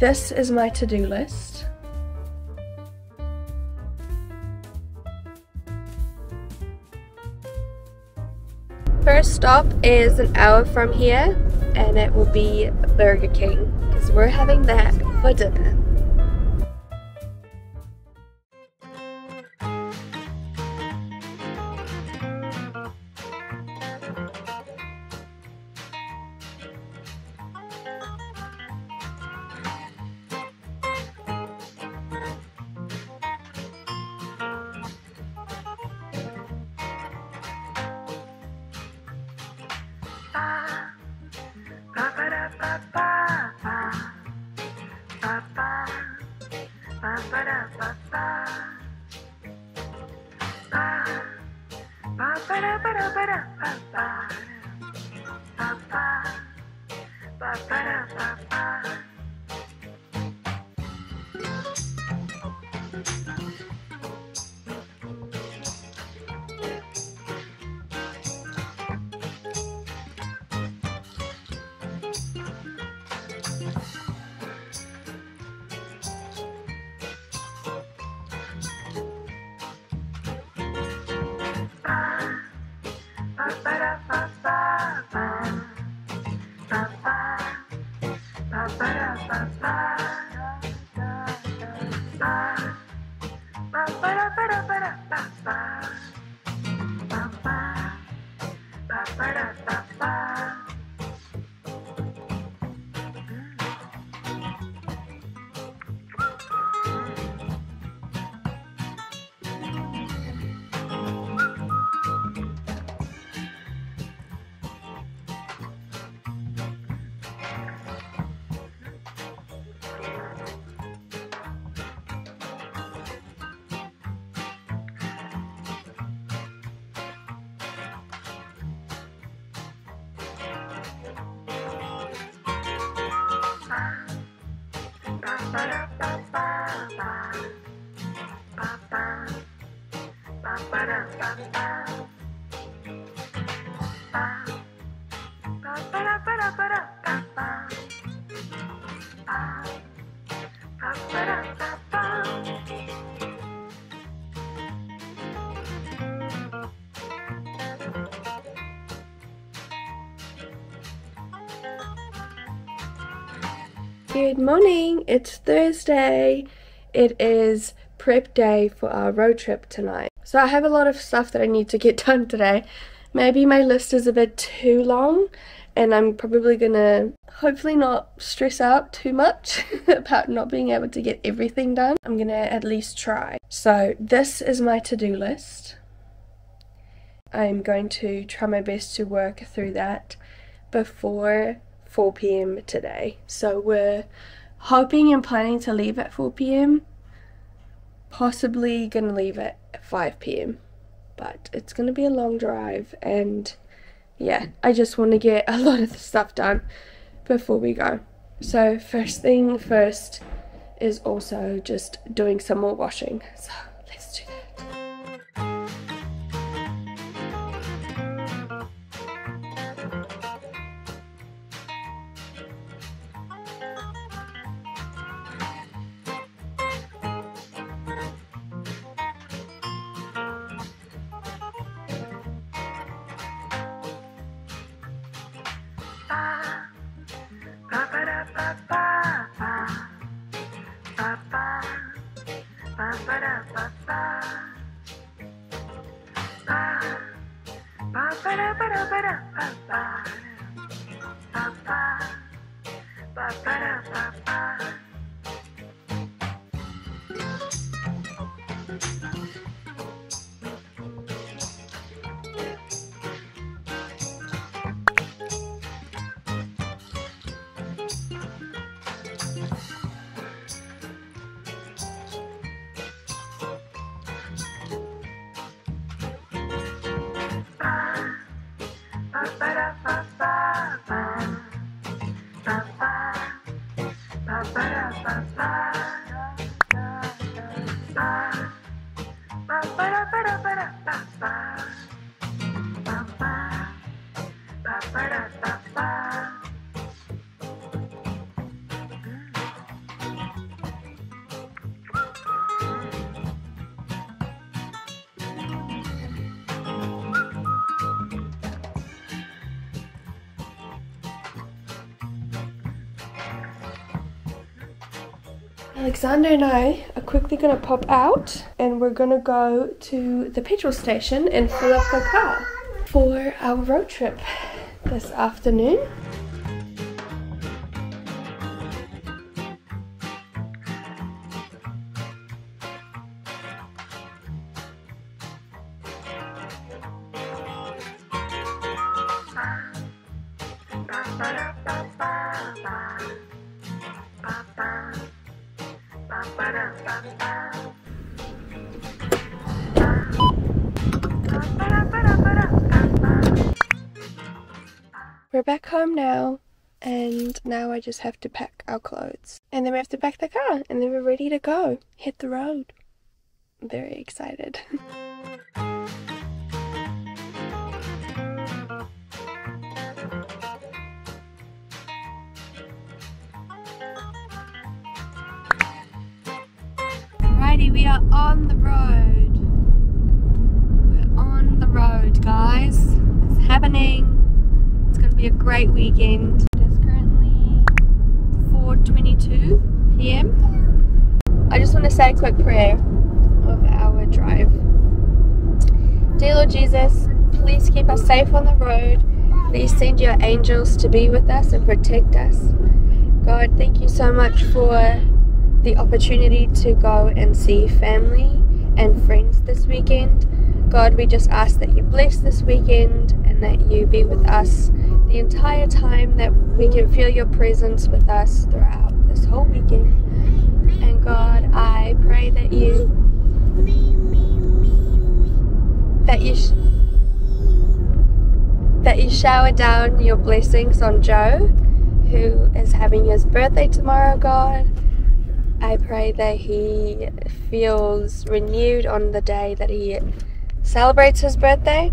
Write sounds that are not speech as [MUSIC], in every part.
This is my to-do list. First stop is an hour from here and it will be Burger King because we're having that for dinner. Good morning, it's Thursday. It is prep day for our road trip tonight. So I have a lot of stuff that I need to get [LAUGHS] done today. Maybe my list is a bit too long and I'm probably gonna hopefully not stress out too much [LAUGHS] about not being able to get everything done. I'm gonna at least try. So this is my to-do list. I'm going to try my best to work through that before 4 p.m. today. So we're hoping and planning to leave at 4 p.m. Possibly gonna leave at 5 p.m. But it's gonna be a long drive and yeah, I just want to get a [LAUGHS] lot of the stuff done before we go. So first thing first is also just doing some more washing. So Alexander and I are quickly gonna pop out and we're gonna go to the petrol station and fill up the car for our road trip this afternoon. Just have to pack our clothes. And then we have to pack the car, and then we're ready to go. Hit the road. very excited. Alrighty, we are on the road. We're on the road, guys. It's happening. It's gonna be a great weekend. It is currently 4:22 p.m. I just want to say a quick prayer of our drive. Dear Lord Jesus, please keep us safe on the road. Please send your angels to be with us and protect us. God, thank you so much for the opportunity to go and see family and friends this weekend. God, we just ask that you bless this weekend and that you be with us the entire time, that we can feel your presence with us throughout this whole weekend. And God, I pray that you that you that you shower down your blessings on Joe, who is having his birthday tomorrow, God. I pray that he feels renewed on the day that he celebrates his birthday.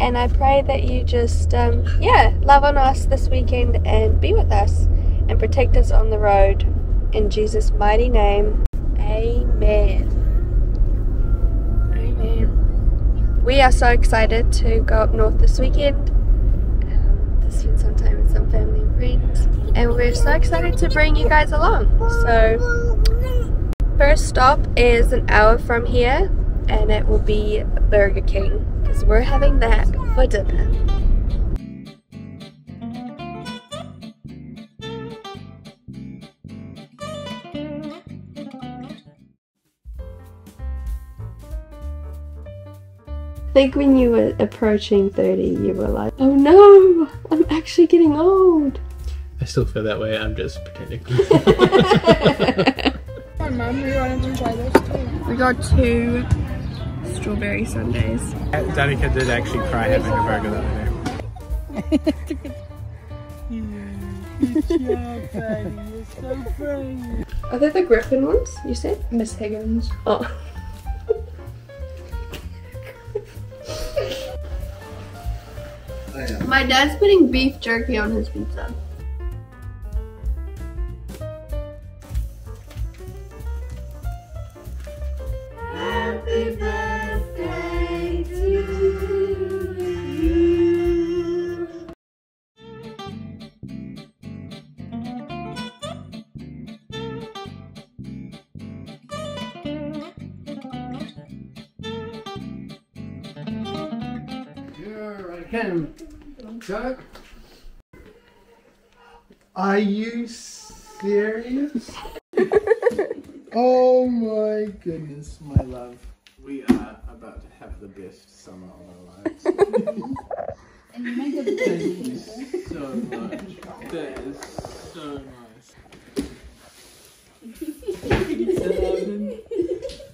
And I pray that you just, um, yeah, love on us this weekend and be with us and protect us on the road. In Jesus' mighty name, amen. Amen. We are so excited to go up north this weekend um, to spend some time with some family and friends. And we're so excited to bring you guys along. So, first stop is an hour from here, and it will be Burger King because we're having that for dinner. I think when you were approaching 30, you were like, oh no, I'm actually getting old. I still feel that way. I'm just pretending. [LAUGHS] [LAUGHS] My mom, we wanted to try those too. We got two strawberry sundaes. Danicka did actually cry having a burger the other day. Are they the Griffin ones you said? Miss Higgins. Oh. [LAUGHS] My dad's putting beef jerky on his pizza. Love. We are about to have the best summer of our lives. [LAUGHS] And you make a Thank you so much. That is so nice.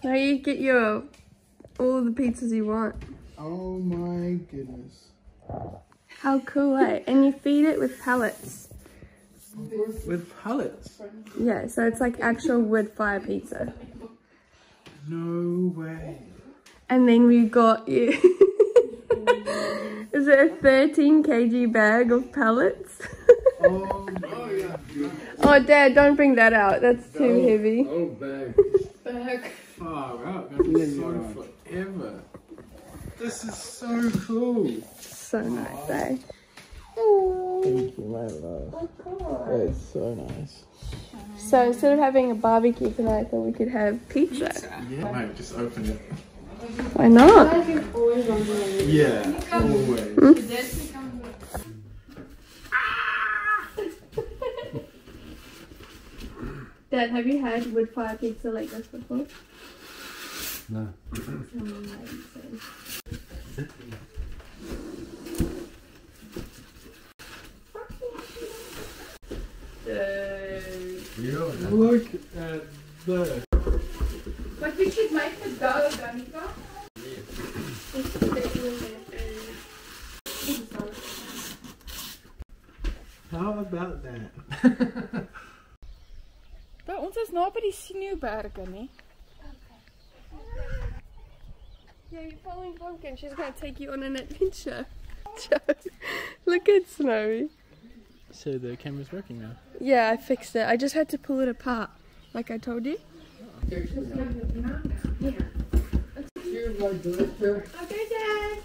[LAUGHS] Now you get your all the pizzas you want. Oh my goodness. How cool, eh? And you feed it with pellets. With pellets? Yeah, so it's like actual wood fire pizza. No way. And then we got you. [LAUGHS] Is it a 13 kg bag of pellets? Oh my goodness. oh, Dad, don't bring that out. That's too heavy. Oh, bag. bag. Far out. That's been so forever. This is so cool. So nice, eh? Thank you, my love. That's so nice. So instead of having a barbecue tonight, I thought we could have pizza. Yeah, mate, just open it. Why not? Yeah, always. Hmm? [LAUGHS] Dad, have you had wood fire pizza like this before? No. Amazing. Dude. Look at that. But we should make the dough, Danicka. How about that? [LAUGHS] By ons is naby die sneeuberge, nie? Yeah, you're following Pumpkin. She's gonna take you on an adventure. [LAUGHS] Joe, Look at Snowy. So the camera's working now. Yeah, I fixed it. I just had to pull it apart, like I told you. Okay, Dad.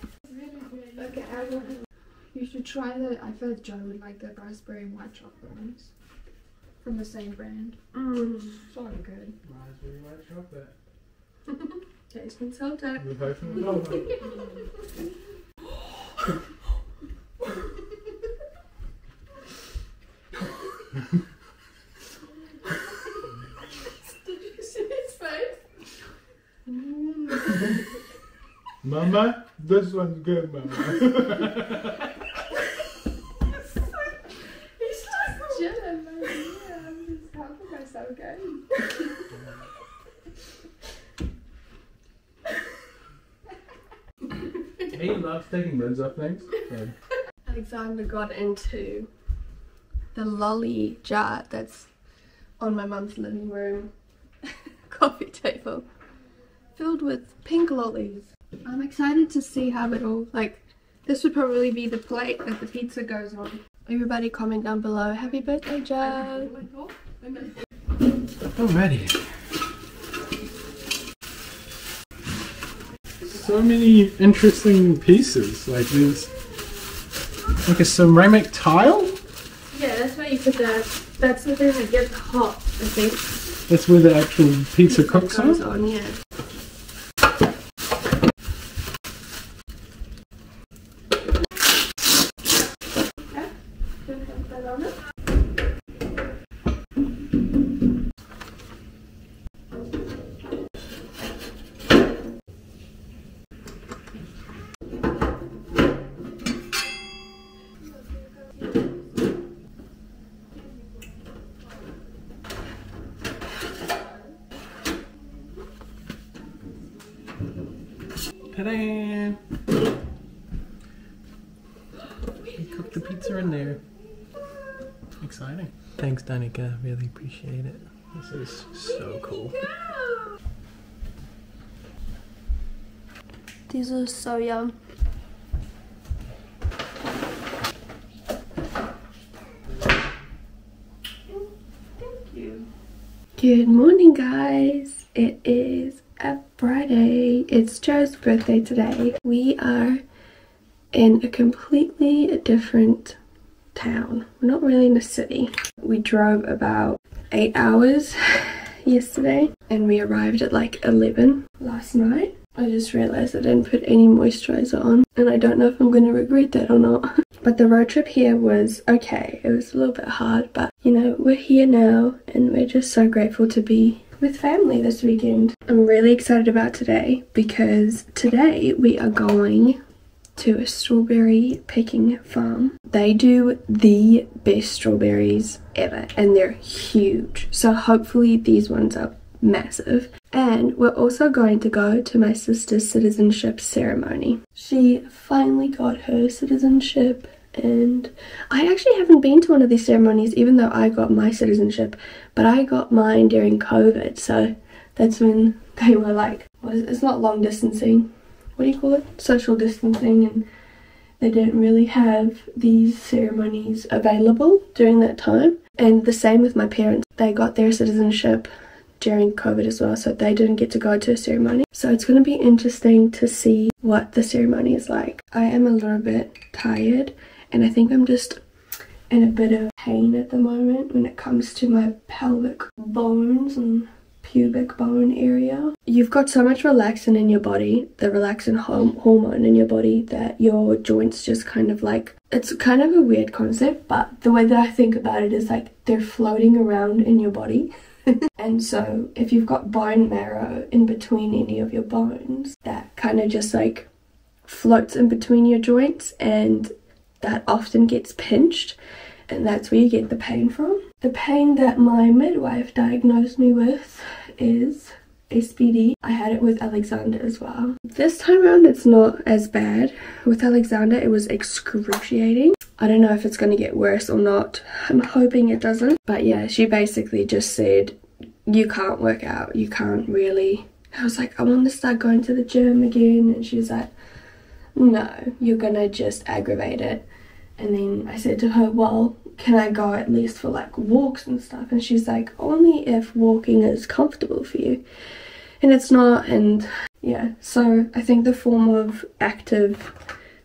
Okay, I will. You should try the, I feel like Joe would like the raspberry and white chocolate ones. From the same brand. Mm. So good. Raspberry white chocolate. Taste been salted. We've opened it all. Did you see his face? Mama, this one's good, Mama. He's just chilling, man. Yeah, I'm just helping myself, okay? he loves taking lids off things. So. Alexander got into the lolly jar that's on my mum's living room [LAUGHS] coffee table filled with pink lollies. I'm excited to see how it all like this would probably be the plate that the pizza goes on. Everybody comment down below. Happy birthday, Joe. Alrighty. So many interesting pieces. Like there's like a ceramic tile. Yeah, that's where you put the that's the thing that gets hot, I think. That's where the actual pizza cooks goes on. on, yeah. Okay. Gonna have that on it. Ta-da! We cooked the pizza in there. Exciting. Thanks, Danicka. Really appreciate it. This is so cool. These are so yum. Thank you. Good morning, guys. It is a Friday. It's Joe's birthday today. We are in a completely different town. We're not really in a city. We drove about eight hours [LAUGHS] yesterday and we arrived at like 11 last night. I just realized I didn't put any moisturizer on and I don't know if I'm going to regret that or not. [LAUGHS] But the road trip here was okay. It was a little bit hard, but you know, we're here now and we're just so grateful to be with family this weekend. I'm really excited about today because today we are going to a strawberry picking farm. They do the best strawberries ever and they're huge. So hopefully these ones are massive. And we're also going to go to my sister's citizenship ceremony. She finally got her citizenship and I actually haven't been to one of these ceremonies even though I got my citizenship, but I got mine during COVID. So that's when they were like, it's not long distancing. What do you call it? Social distancing and they didn't really have these ceremonies available during that time. And the same with my parents. They got their citizenship during COVID as well, so they didn't get to go to a ceremony. So it's going to be interesting to see what the ceremony is like. I am a little bit tired and I think I'm just in a bit of pain at the moment when it comes to my pelvic bones and pubic bone area. You've got so much relaxin in your body, the relaxin hormone in your body, that your joints just kind of like it's kind of a weird concept, but the way that I think about it is like they're floating around in your body. [LAUGHS] and so if you've got bone marrow in between any of your bones, that kind of just like floats in between your joints and that often gets pinched and that's where you get the pain from. The pain that my midwife diagnosed me with is SPD. I had it with Alexander as well. This time around it's not as bad. With Alexander it was excruciating. I don't know if it's going to get worse or not. I'm hoping it doesn't. But yeah, she basically just said, you can't work out. You can't really. I was like, I want to start going to the gym again. And she's like, no, you're going to just aggravate it. And then I said to her, well, can I go at least for like walks and stuff? And she's like, only if walking is comfortable for you. And it's not. And yeah, so I think the form of active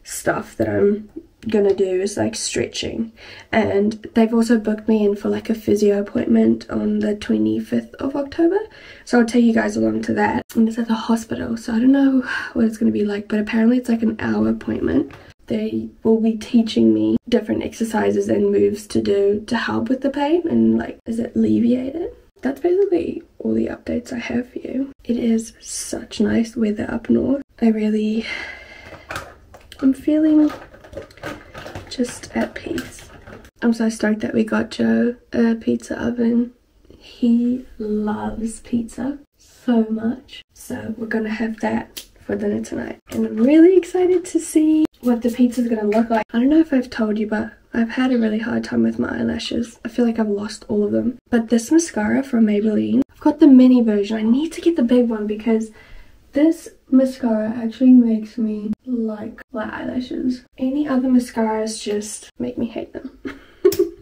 stuff that I'm gonna do is like stretching and they've also booked me in for like a physio appointment on the 25th of October so I'll take you guys along to that and it's at the hospital so I don't know what it's gonna be like but apparently it's like an hour appointment they will be teaching me different exercises and moves to do to help with the pain and like is it alleviate it that's basically all the updates I have for you. It is such nice weather up north. I really, I'm feeling just at peace. I'm so stoked that we got Joe a pizza oven. He loves pizza so much. So we're gonna have that for dinner tonight. And I'm really excited to see what the pizza is going to look like. I don't know if I've told you, but I've had a really hard time with my eyelashes. I feel like I've lost all of them. But this mascara from Maybelline, I've got the mini version. I need to get the big one because this mascara actually makes me like my eyelashes. Any other mascaras just make me hate them. [LAUGHS]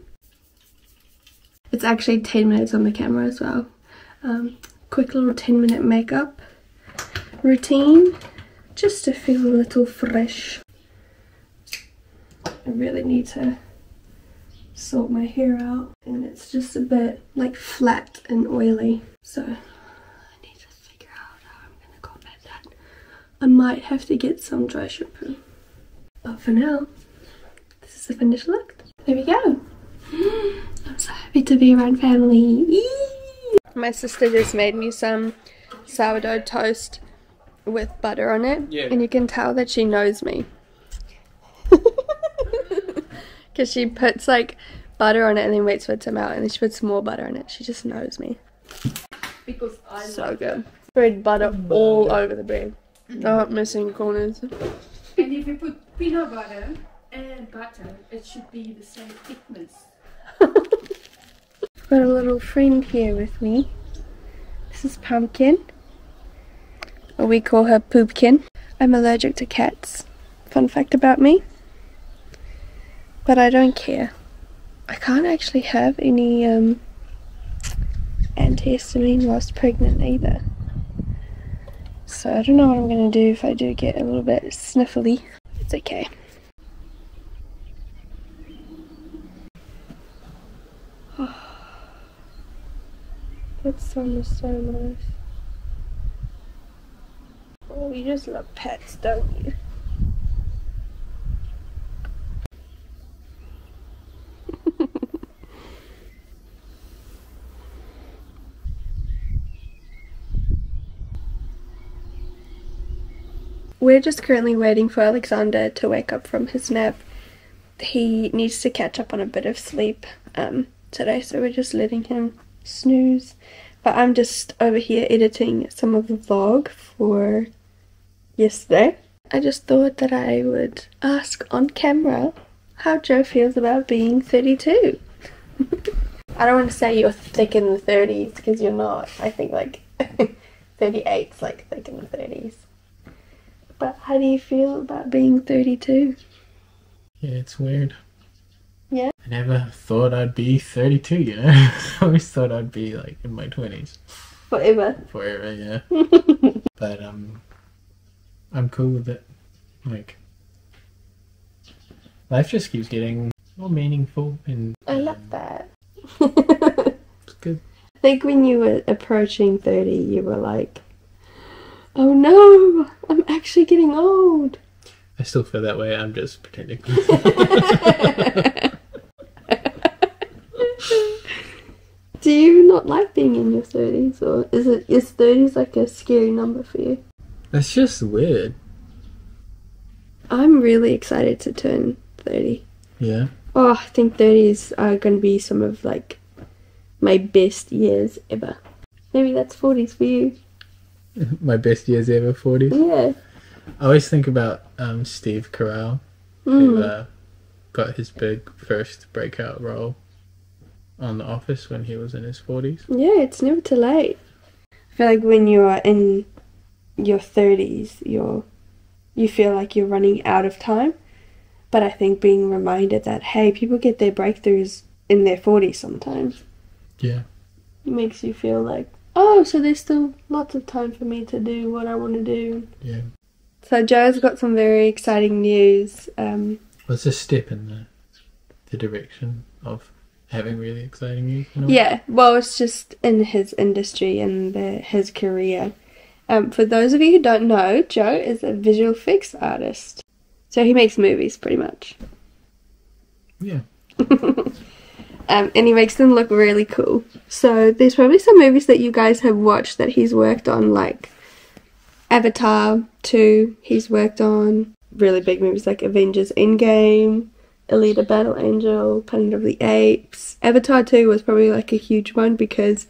it's actually 10 minutes on the camera as well. Um, quick little 10 minute makeup routine just to feel a little fresh. I really need to sort my hair out and it's just a bit like flat and oily so I need to figure out how I'm gonna combat that. I might have to get some dry shampoo but for now this is the finished look. There we go. [GASPS] I'm so happy to be around family. My sister just made me some sourdough toast with butter on it yeah. and you can tell that she knows me. [LAUGHS] Because she puts like butter on it and then waits for it to melt and then she puts more butter on it. She just knows me. Because I so good. Spread butter all over the bread. Not missing corners. And if you put peanut butter and butter it should be the same thickness. I've [LAUGHS] got a little friend here with me. This is pumpkin or we call her Poopkin. I'm allergic to cats. Fun fact about me. But I don't care. I can't actually have any um, antihistamine whilst pregnant either. So I don't know what I'm going to do if I do get a little bit sniffly. It's okay. [SIGHS] that sun is so nice. Oh, you just love pets, don't you? [LAUGHS] We're just currently waiting for Alexander to wake up from his nap. He needs to catch up on a bit of sleep um, today, so we're just letting him snooze. But I'm just over here editing some of the vlog for yesterday. I just thought that I would ask on camera how Joe feels about being 32. [LAUGHS] I don't want to say you're thick in the 30s because you're not. I think like [LAUGHS] 38's like thick in the 30s. But how do you feel about being 32? Yeah, it's weird. Yeah? I never thought I'd be 32, you [LAUGHS] know? I always thought I'd be like in my 20s. Forever. Forever, yeah. but um I'm cool with it. Like, life just keeps getting more meaningful and I love that. [LAUGHS] it's good. I think when you were approaching 30, you were like, oh no, I'm actually getting old. I still feel that way. I'm just pretending. [LAUGHS] Do you not like being in your 30s, or is it is 30s like a scary number for you? That's just weird. I'm really excited to turn 30. Yeah. Oh, I think 30s are going to be some of like my best years ever. Maybe that's 40s for you. [LAUGHS] My best years ever, 40s. Yeah. I always think about um, Steve Carell, who Mm. uh, got his big first breakout role on The Office when he was in his 40s. Yeah, it's never too late. I feel like when you are in your 30s, you're you feel like you're running out of time. But I think being reminded that hey, people get their breakthroughs in their 40s sometimes Yeah. makes you feel like oh, so there's still lots of time for me to do what I want to do. Yeah. So Joe's got some very exciting news. Um, Was a step in the, the direction of having really exciting news. Yeah, well, it's just in his industry and the, his career. Um, for those of you who don't know, Joe is a visual effects artist. So he makes movies pretty much. Yeah. [LAUGHS] Um, and he makes them look really cool. So there's probably some movies that you guys have watched that he's worked on, like Avatar 2, he's worked on really big movies like Avengers Endgame, Alita Battle Angel, Planet of the Apes. Avatar 2 was probably like a huge one because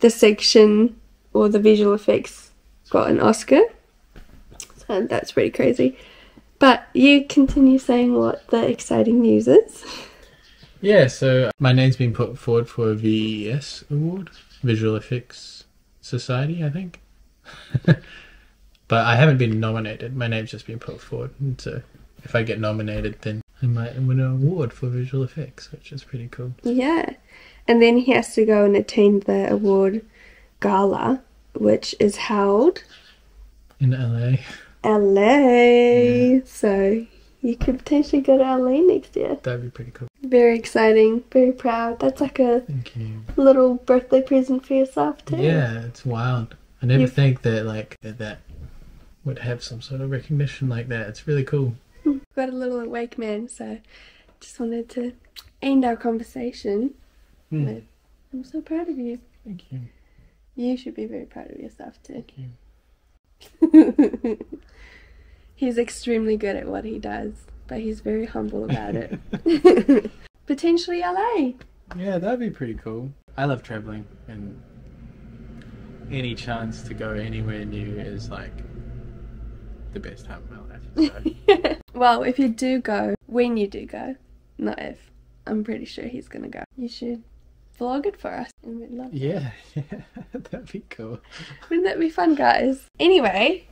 the section or the visual effects got an Oscar. And that's pretty crazy. But you continue saying what the exciting news is. Yeah, so my name's been put forward for a VES award, Visual Effects Society, I think. [LAUGHS] but I haven't been nominated. My name's just been put forward. And so if I get nominated, then I might win an award for visual effects, which is pretty cool. Yeah. And then he has to go and attend the award gala, which is held In LA. LA. So you could potentially go to LA next year. That'd be pretty cool. Very exciting, very proud. That's like a little birthday present for yourself too. Yeah, it's wild. I never You- think that like that, would have some sort of recognition like that. It's really cool. Got a little awake man, so just wanted to end our conversation. Hmm. with, I'm so proud of you. Thank you. You should be very proud of yourself too. You. [LAUGHS] he's extremely good at what he does, but he's very humble about it. [LAUGHS] [LAUGHS] Potentially LA. Yeah, that'd be pretty cool. I love traveling, and any chance to go anywhere new is like the best time of my life. So. well, if you do go, when you do go, not if, I'm pretty sure he's gonna go. You should vlog it for us, and we'd love. yeah, [LAUGHS] yeah, that'd be cool. Wouldn't that be fun, guys? Anyway,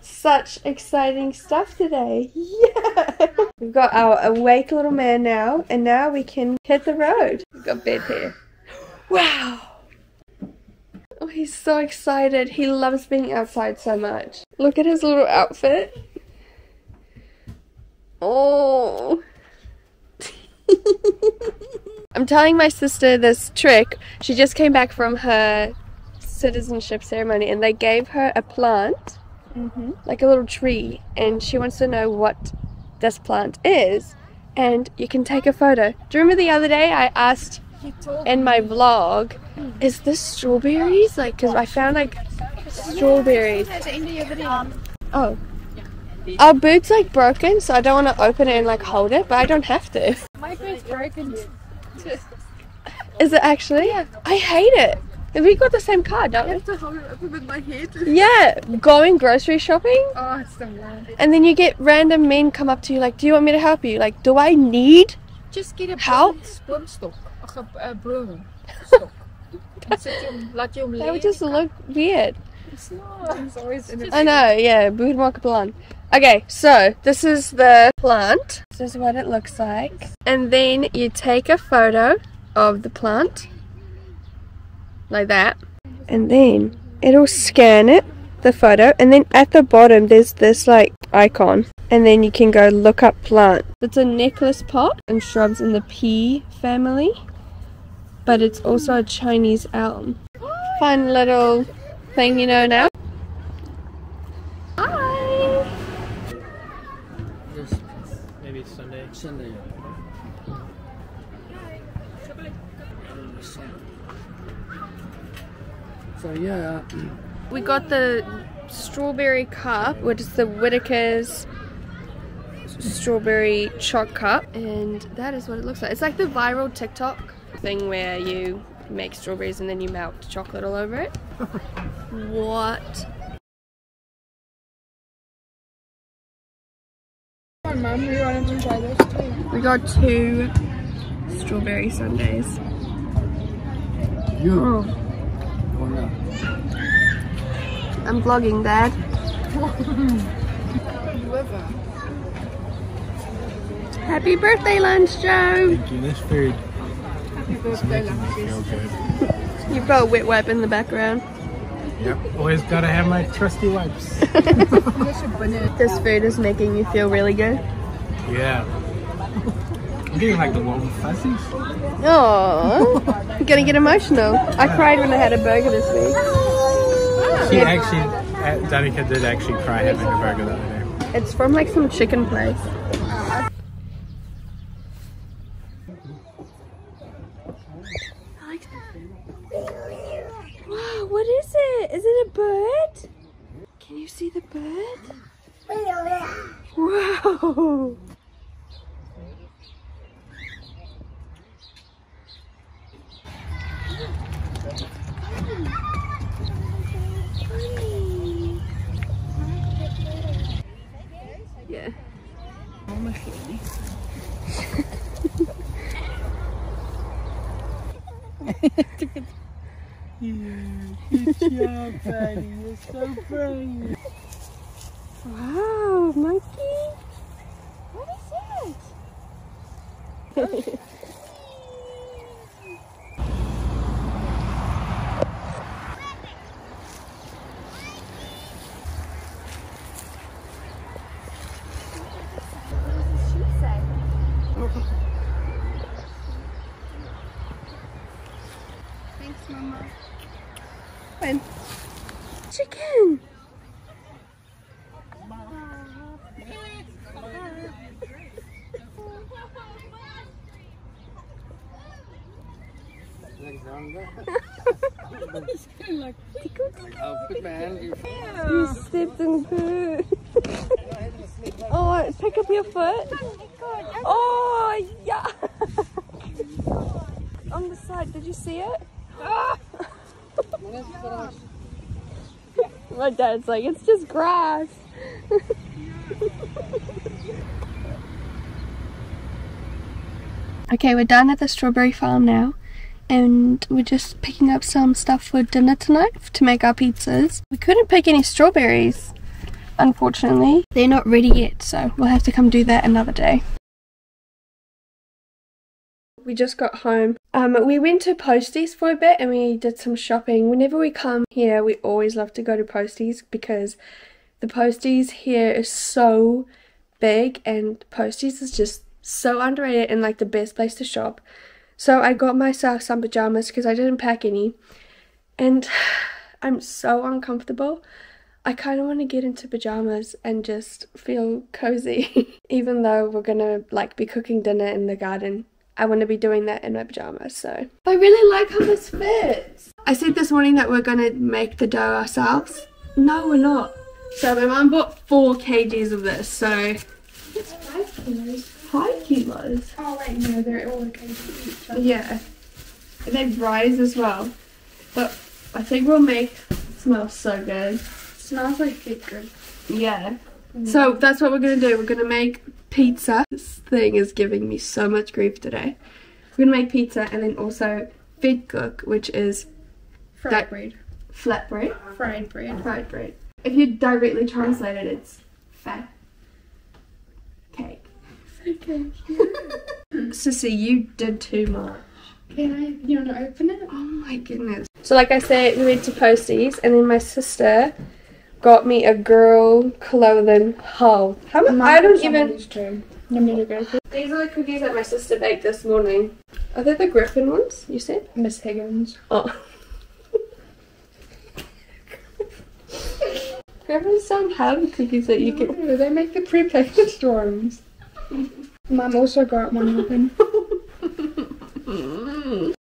such exciting stuff today. Yeah! We've got our awake little man now, and now we can hit the road. We've got bed here. Wow! Oh, he's so excited. He loves being outside so much. Look at his little outfit. Oh. [LAUGHS] I'm telling my sister this trick. She just came back from her citizenship ceremony and they gave her a plant, like a little tree, and she wants to know what this plant is. And you can take a photo. Do you remember the other day I asked in my vlog, is this strawberries? Like, because I found like strawberries. Um, oh. Our boot's like broken, so I don't want to open it and like hold it, but I don't have to. My boot's broken. Is it actually? Yeah. I hate it. We got the same card, don't we? to hold it open with my head. Yeah, going grocery shopping, Oh, it's so bad. and then you get random men come up to you like, "Do you want me to help you?" Like, do I need? Just get a Help? broom stock. Ag 'n uh, broom [LAUGHS] stock. Dan sit jy hom, laat jy hom That would just look weird. It's not. It's always in a I know, yeah, boot mark plan. Okay, so this is the plant. This is what it looks like, and then you take a photo of the plant, like that, and then it'll scan it, the photo, and then at the bottom there's this like icon, and then you can go look up plant. It's a necklace pot and shrubs in the pea family, but it's also a Chinese elm. Fun little thing you know now. Hi! So yeah, We got the strawberry cup, which is the Whittaker's strawberry choc cup, and that is what it looks like. It's like the viral TikTok thing where you make strawberries and then you melt chocolate all over it. [LAUGHS] what? Mum, we wanted to try this too. We got two strawberry sundaes. you. Oh. I'm vlogging, Dad. [LAUGHS] Happy birthday lunch, Joe! Thank you. This food Happy is birthday, making me Lumpy. feel good. You've got a wet wipe in the background. Yep. Always gotta have my trusty wipes. [LAUGHS] This food is making you feel really good. yeah. I'm getting like the warm fuzzies. Oh, I'm gonna get emotional. I cried when I had a burger this week. She Yeah. actually, Danicka did actually cry having a burger the other day. It's from like some chicken place. I like that. Wow, what is it? Is it a bird? Can you see the bird? Wow. You're so brave. Wow, monkey. What is it? Thanks, Mama. When? Chicken. Oh, good man. You stepped in poo. oh, pick up your foot. Oh, yeah. [LAUGHS] On the side, did you see it? [LAUGHS] My dad's like, it's just grass. [LAUGHS] okay, we're done at the strawberry farm now. And we're just picking up some stuff for dinner tonight to make our pizzas. We couldn't pick any strawberries, unfortunately. They're not ready yet, so we'll have to come do that another day. We just got home. Um, we went to Posties for a bit and we did some shopping. Whenever we come here, we always love to go to Posties because the Posties here is so big and Posties is just so underrated and like the best place to shop. So I got myself some pajamas because I didn't pack any and [SIGHS] I'm so uncomfortable. I kind of want to get into pajamas and just feel cozy [LAUGHS] even though we're gonna like be cooking dinner in the garden I want to be doing that in my pajamas, so. I really like how this fits. I said this morning that we're going to make the dough ourselves. No, we're not. So my mum bought four kgs of this, so. It's five kilos. Five kilos? Oh wait, no, they're all okay to each other. Yeah. And they rise as well. But I think we'll make smells so good. smells like good. Yeah. Mm. So that's what we're gonna do. We're gonna make pizza. This thing is giving me so much grief today. We're gonna make pizza and then also cook, which is Fried That- bread. flatbread, Fried bread. fried bread. If you directly translate it, it's fat. Okay. Sissy, you did too much. Can I? You want to open it? Oh my goodness. So like I said, we went to Posties and then my sister got me a girl clothing haul. How much? I don't even. These. You want me to go for These are the cookies that my sister baked this morning. Are they the Griffin ones? You said? Miss Higgins. Oh. [LAUGHS] Griffins don't have cookies that you can. Ooh, they make the prepackaged ones. Mum also got one of them.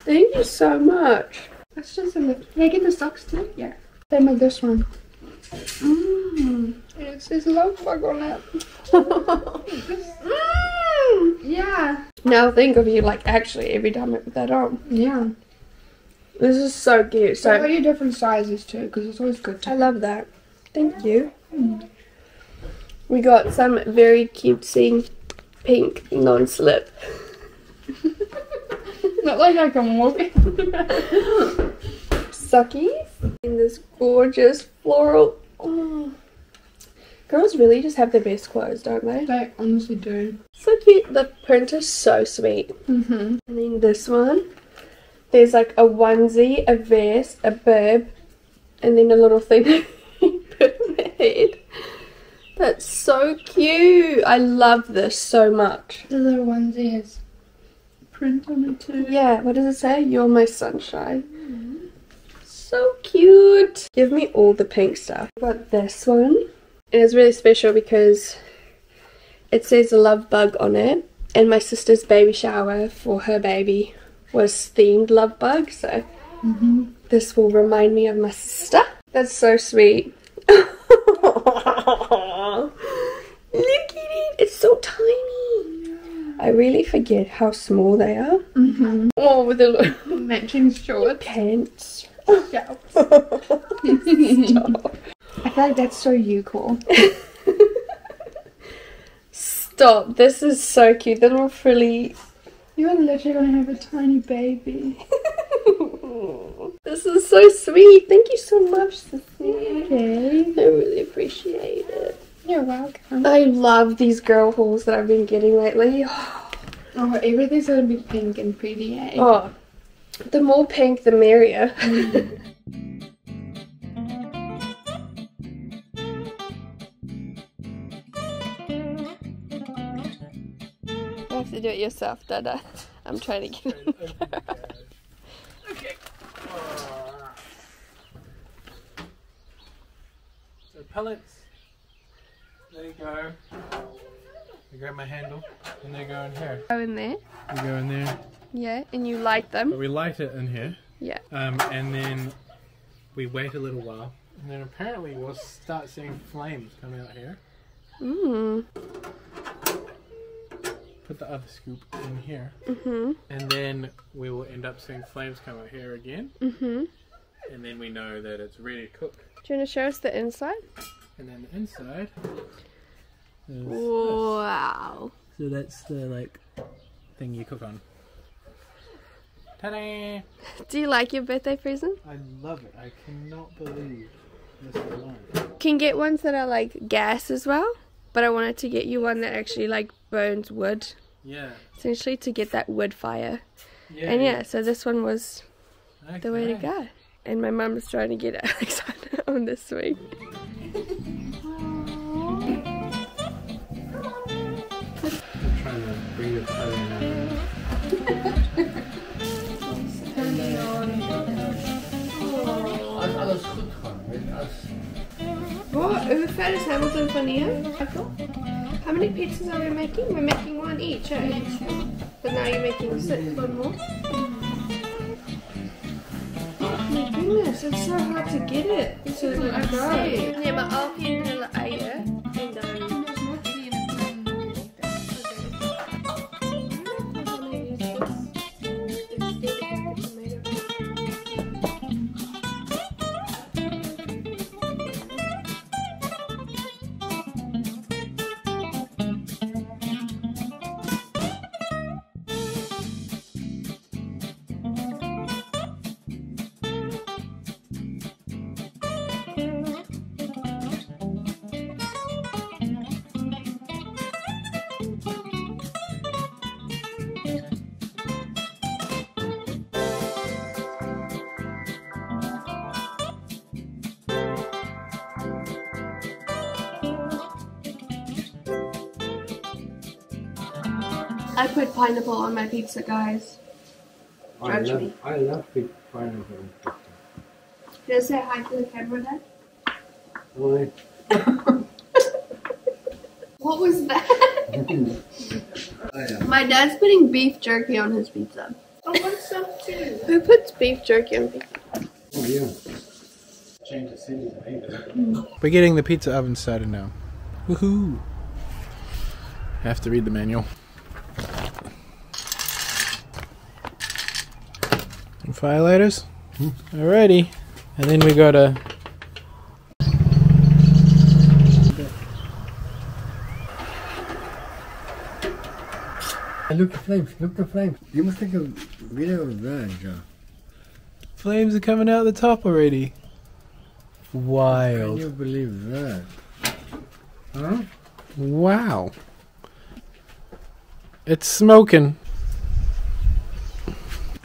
Thank you so much. That's just a little. Can I get the socks too? Yeah. They make this one. Mm. And it says love bug on it. Mm. Yeah. Now think of you like actually every time I put that on. Yeah. This is so cute. So I different sizes too, because it's always good I love that. Thank you. We got some very cute cutesy pink non-slip. [LAUGHS] Not like I can walk it. Suckies in this gorgeous floral. Oh. Girls really just have the best clothes, don't they? They honestly do. So cute. The print is so sweet. Mm-hmm. And then this one, there's like a onesie, a vest, a bib, and then a little thing [LAUGHS] put the head. That's so cute. I love this so much. The little onesie has print on it too. Yeah, what does it say? You're my sunshine. So cute. Give me all the pink stuff. I got this one. And it's really special because it says a love bug on it. And my sister's baby shower for her baby was themed love bug. So Mm-hmm. this will remind me of my sister. That's so sweet. [LAUGHS] Look at it. It's so tiny. I really forget how small they are. Mm-hmm. Oh, with the little [LAUGHS] Matching shorts. pants. Yeah. Stop. [LAUGHS] I feel like that's so you cool. Stop. This is so cute. The little frilly. You're literally gonna have a tiny baby. [LAUGHS] this is so sweet. Thank you so much, Sissy. Okay. I really appreciate it. You're welcome. I love these girl holes that I've been getting lately. Oh, everything's gonna be pink and pretty, eh? Oh, the more pink, the merrier. [LAUGHS] You have to do it yourself, Dada. I'm trying to get it. [LAUGHS] So pellets, there you go. You grab my handle, and they go in here. Go in there. You go in there. Yeah, and you light them. But we light it in here. Yeah. Um, and then we wait a little while, and then apparently we'll start seeing flames come out here. Mmm. Put the other scoop in here, Mhm. and then we will end up seeing flames come out here again, Mhm. and then we know that it's ready to cook. Do you want to show us the inside? And then the inside. is this. Wow. So that's the like thing you cook on. Ta-da! Do you like your birthday present? I love it. I cannot believe this alone. Can get ones that are like gas as well, but I wanted to get you one that actually like burns wood, Yeah. essentially to get that wood fire. Yeah. And yeah, so this one was the way to go. And my mum's trying to get [LAUGHS] Alexander on this week. Alles goed je, als What? Hoe fat is Hamilton van hier? How many pizzas are we making? We're making one each, eh? But now you're making six, one more. Oh my goodness, it's so hard to get it. to let it go. Nee, maar al geen hele eieren. Pineapple on my pizza, guys. I Judge love, me. I love big pineapple. on pizza. Just say hi to the camera then. Why? [LAUGHS] What was that? I [LAUGHS] am. my dad's putting beef jerky on his pizza. I want some too. Who puts beef jerky on pizza? Oh, yeah. Change the cities, I. We're getting the pizza oven started now. Woohoo! Have to read the manual. Firelighters? Alrighty. And then we gotta. Look the flames, look the flames. You must take a video of that, John. Flames are coming out the top already. Wild. Can you believe that? Huh? Wow. It's smoking.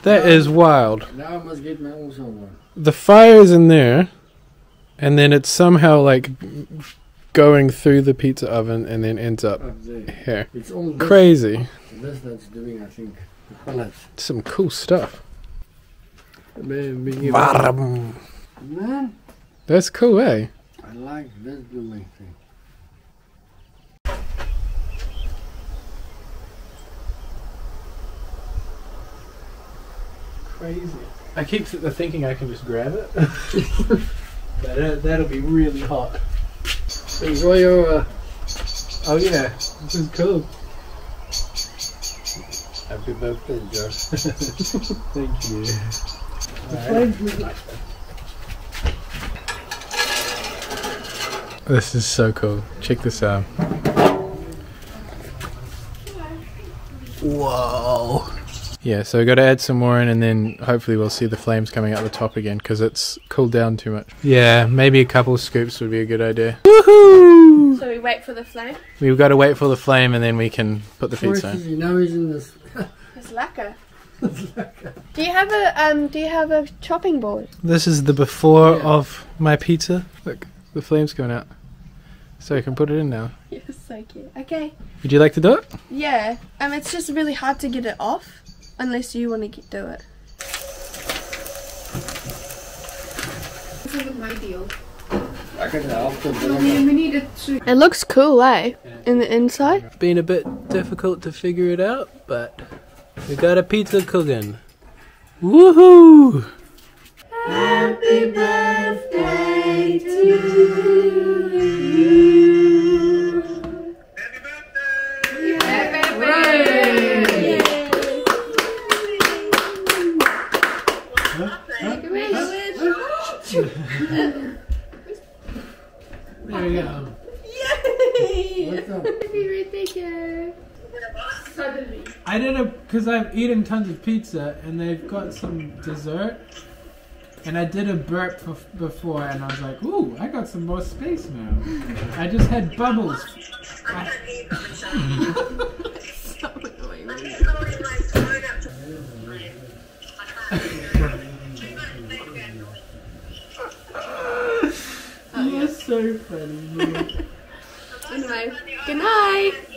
That is wild. Now I must get my own someone. The fire is in there, and then it's somehow like going through the pizza oven and then ends up Up there. here. It's all this, Crazy. this that's doing, I think. The. Some cool stuff. Man, we give- Varam. Man, That's cool, eh? I like this doing thing. Crazy. I keep thinking I can just grab it. [LAUGHS] but that, that'll be really hot. Enjoy your. Uh, Oh yeah, this is cool. happy birthday, Joe. [LAUGHS] Thank you. This is so cool. Check this out. Whoa. Yeah, so we've got to add some more in, and then hopefully we'll see the flames coming out the top again because it's cooled down too much. Yeah, maybe a couple scoops would be a good idea. Woohoo! So we wait for the flame. We've got to wait for the flame, and then we can put the First pizza in. is now he's in this. [LAUGHS] It's lacquer. do you have a um? Do you have a chopping board? This is the before Yeah. of my pizza. Look, the flame's going out. So I can put it in now. Yes, so cute. Okay. Would you like to do it? Yeah. Um, it's just really hard to get it off, unless you want to get, do it. This isn't my deal. I can help them. I mean, we needed to. It looks cool, eh? In the inside. It's been a bit difficult to figure it out, but we got a pizza cooking. Woohoo! There we What's [LAUGHS] up? Suddenly. I did a because I've eaten tons of pizza and they've got some dessert. And I did a burp bef- before, and I was like, "Ooh, I got some more space now." I just had bubbles. I- [LAUGHS] [LAUGHS] You're so funny. man. Good night.